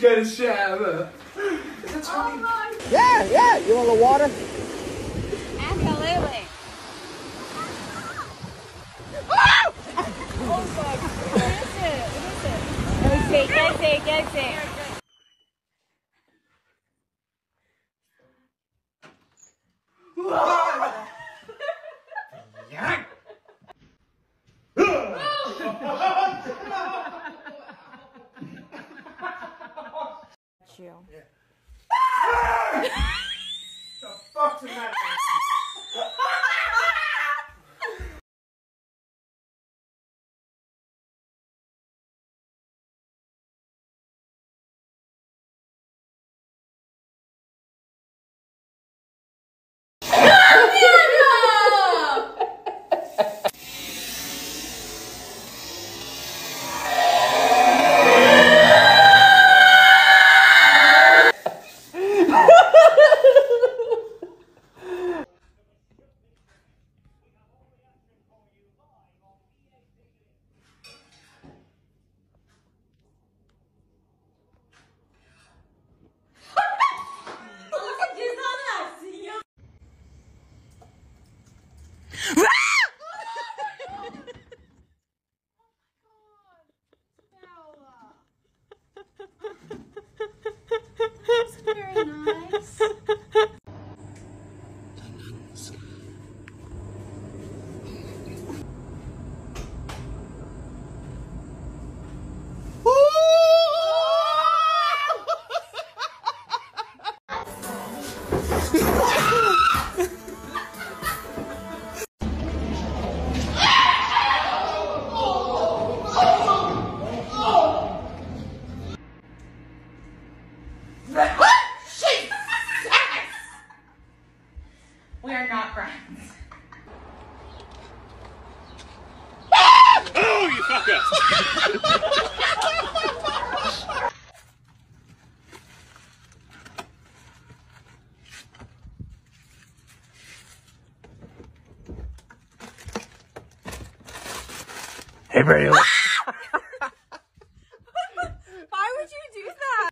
Get a shower. Is that Tony? Yeah, yeah. You want the water? Absolutely. Let me see, get see, get The fuck's the matter? We are not friends. Oh, hey, Brady. Why would you do that?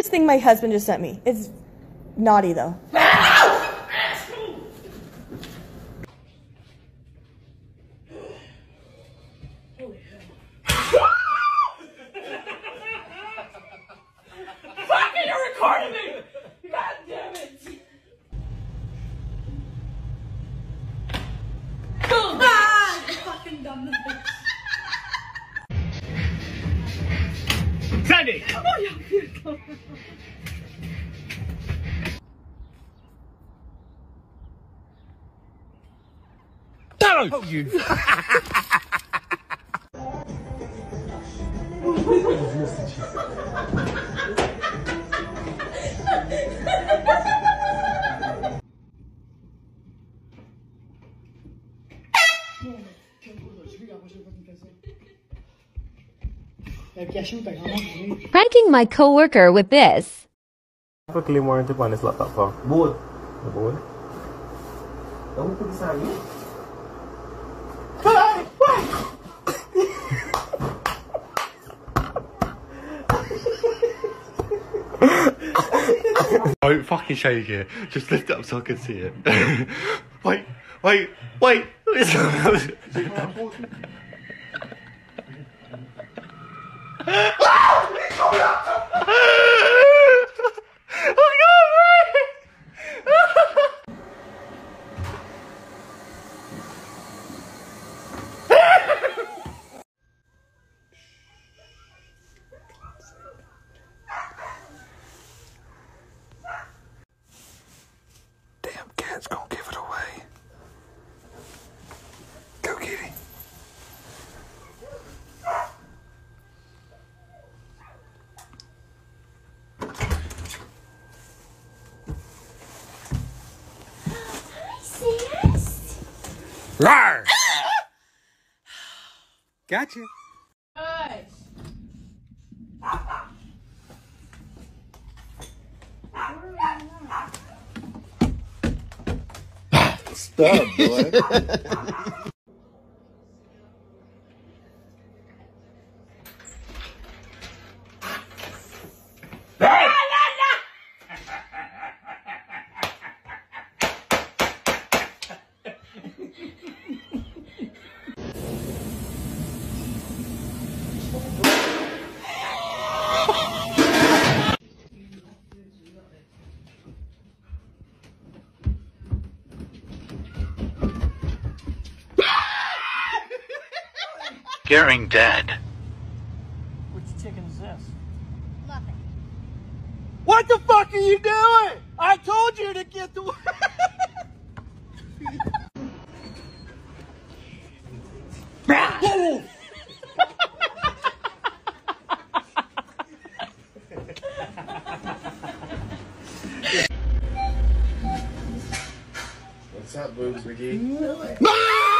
This thing my husband just sent me. It's naughty though. Fucking, you're recording me! God damn it! Ah, you fucking dumb bitch. Sandy! Don't! You. Pranking my coworker with this. Apa claim warranty pa this laptop pa? Both. Nabuon? Kamu pergi sana. Don't fucking shake it. Just lift it up so I can see it. wait, wait, wait. Damn Oh, cat's Rawr! gotcha. Nice. Stop, boy. Scaring Dad. Which chicken is this? Nothing. What the fuck are you doing? I told you to get the. What's up, Boobs McGee? Ah!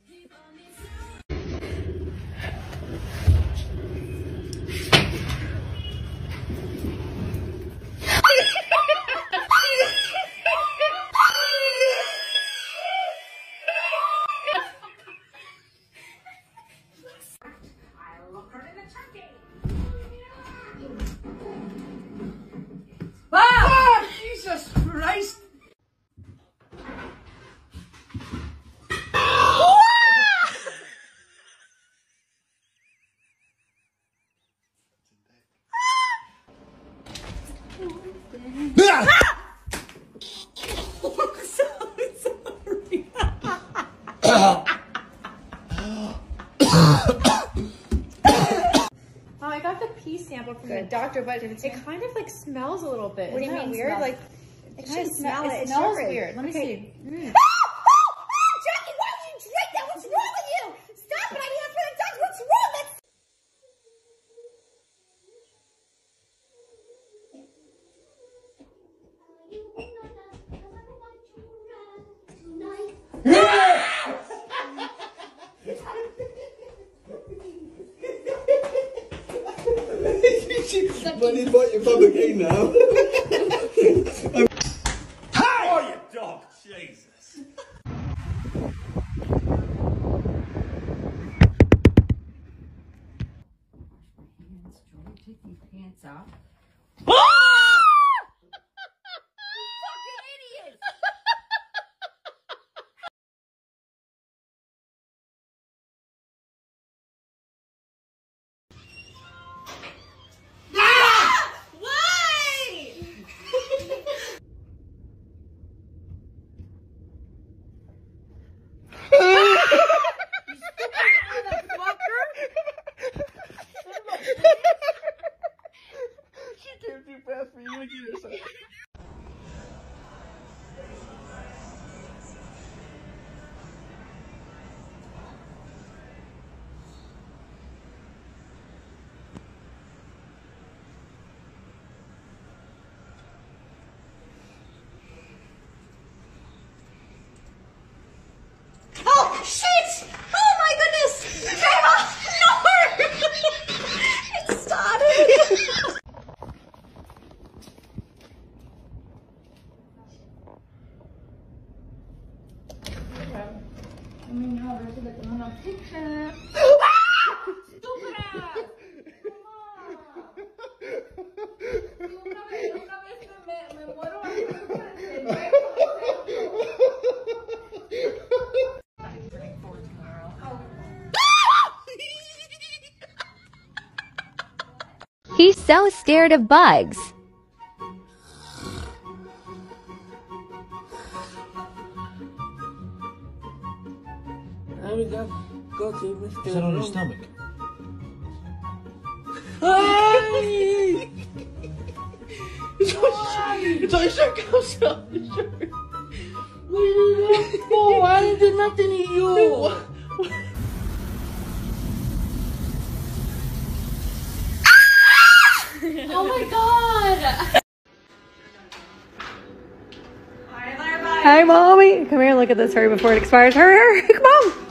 Ah! Jesus Christ! Oh, I got the pee sample from the doctor, but it kind of like smells a little bit. What do you that mean weird? smell? Like It kind of should smell. smell- It, it's smells weird. Let me Okay. see. Mm. Jackie, why would you drink that? What's wrong with you? Stop it! I need to for the doctor. What's wrong? That's But he's what you're public now. Oh, you dog! Jesus. Take these pants off. She came too fast for you to get yourself. Oh shit! Oh my goodness! Grandma, no! it started. I mean, no, there's like a picture. Stupid ass! Una vez, una vez me, me muero He's so scared of bugs. There we go. Go to Mr. Is that on your stomach? Hey! it's on, it's on your shirt. Come stop your shirt. What are you doing for? I didn't do nothing to you. Oh my god! Hi, mommy. Come here, look at this. Hurry before it expires. Hurry, hurry. Come on.